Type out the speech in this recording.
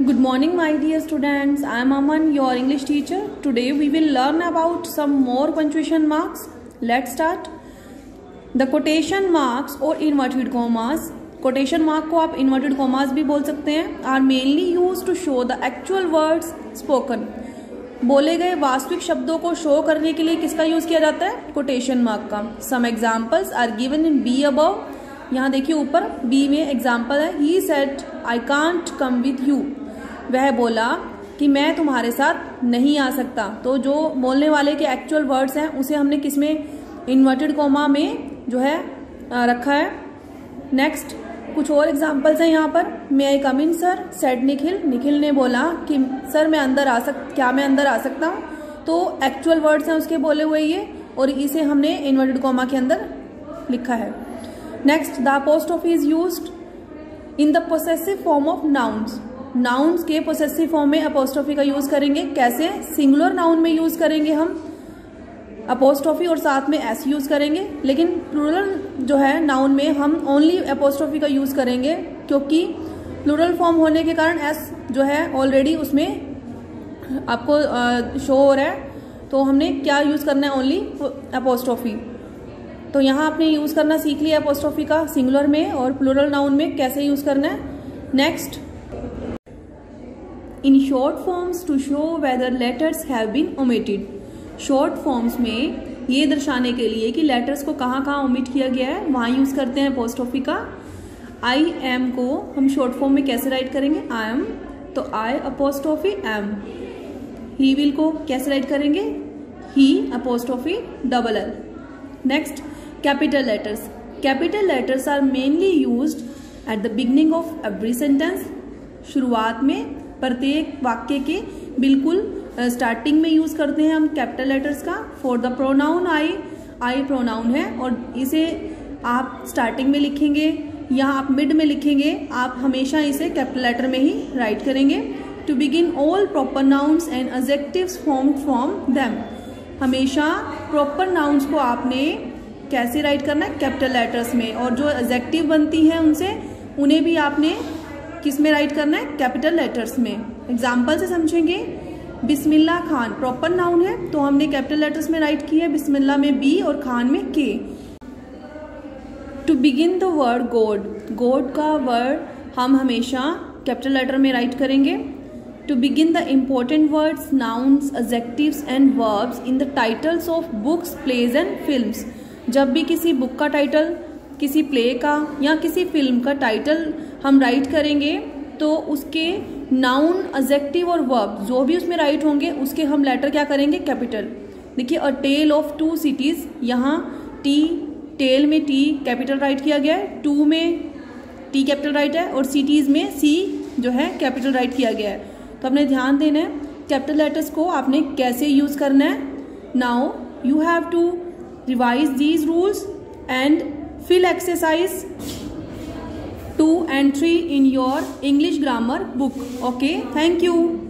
Good morning, my dear students. I am Aman, your English teacher. Today we will learn about some more punctuation marks. Let's start. The quotation marks or inverted commas. Quotation mark को आप inverted commas भी बोल सकते हैं are mainly used to show the actual words spoken. बोले गए वास्तविक शब्दों को शो करने के लिए किसका यूज़ किया जाता है कोटेशन मार्क का some examples are given in B above यहाँ देखिए ऊपर बी में एग्ज़ाम्पल है ही said I can't come with you वह बोला कि मैं तुम्हारे साथ नहीं आ सकता। तो जो बोलने वाले के एक्चुअल वर्ड्स हैं, उसे हमने किसमें इन्वर्टेड कोमा में जो है रखा है। नेक्स्ट कुछ और एग्जाम्पल्स हैं यहाँ पर। May I come in sir said Nikhil Nikhil ने बोला कि सर मैं अंदर आ सक, क्या मैं अंदर आ सकता हूँ? तो एक्चुअल वर्ड्स हैं उसके बोले हुए ये, और इसे हमने इन्वर्टेड कोमा के अंदर लिखा है। Next the apostrophe use in the possessive form of nouns nouns के पोसेसिव फॉर्म में अपोस्ट्रॉफी का यूज़ करेंगे। कैसे? सिंगुलर नाउन में यूज़ करेंगे हम। अपोस्ट्रॉफी और साथ में एस यूज़ करेंगे। लेकिन प्लूरल जो है नाउन में हम ओनली अपोस्ट्रॉफी का यूज़ करेंगे, क्योंकि प्लूरल फॉर्म होने के कारण एस जो है ऑलरेडी उसमें आपको शो हो रहा है। तो हमने क्या यूज़ करना है? ओनली अपोस्ट्रॉफी तो यहाँ आपने यूज़ करना, सीख लिया अपोस्ट्रॉफी का सिंगुलर में और प्लूरल नाउन में कैसे यूज़ करना है? Next in short forms to show whether letters have been omitted short forms में ये दर्शाने के लिए कि लेटर्स को कहाँ कहाँ ओमिट किया गया है, वहाँ यूज़ करते हैं पोस्ट ऑफी का। आई एम को हम शॉर्ट फॉर्म में कैसे राइट करेंगे? आई एम तो आई अपोस्ट ऑफी एम ही विल को कैसे राइट करेंगे? He apostrophe double L next capital letters capital letters are mainly used at the beginning of every sentence शुरुआत में प्रत्येक वाक्य के बिल्कुल स्टार्टिंग में यूज़ करते हैं हम कैपिटल लेटर्स का। For the pronoun I I pronoun है। और इसे आप स्टार्टिंग में लिखेंगे या आप मिड में लिखेंगे, आप हमेशा इसे कैपिटल लेटर में ही राइट करेंगे। To begin all proper nouns and adjective form from them हमेशा प्रॉपर नाउन्स को आपने कैसे राइट करना है? कैपिटल लेटर्स में। और जो एजेक्टिव बनती हैं उनसे, उन्हें भी आपने किसमें राइट करना है? कैपिटल लेटर्स में। एग्ज़ाम्पल से समझेंगे। बिस्मिल्ला खान प्रॉपर नाउन है तो हमने कैपिटल लेटर्स में राइट किया है बिस्मिल्ला में बी और खान में के to begin the word God God का वर्ड हम हमेशा कैपिटल लेटर में राइट करेंगे। To begin the important words nouns adjectives and verbs in the titles of books places and films जब भी किसी बुक का टाइटल किसी प्ले का या किसी फ़िल्म का टाइटल हम राइट करेंगे तो उसके नाउन अजेक्टिव और वर्ब जो भी उसमें राइट होंगे, उसके हम लेटर क्या करेंगे? कैपिटल देखिए a tale of two cities यहाँ टी टेल में टी कैपिटल राइट किया गया है टू में टी कैपिटल राइट है और सिटीज़ में सी जो है कैपिटल राइट किया गया है। तो आपने ध्यान देना है कैपिटल लेटर्स को आपने कैसे यूज़ करना है? Now you have to revise these rules and fill exercise 2 and 3 in your English grammar book. Okay, thank you.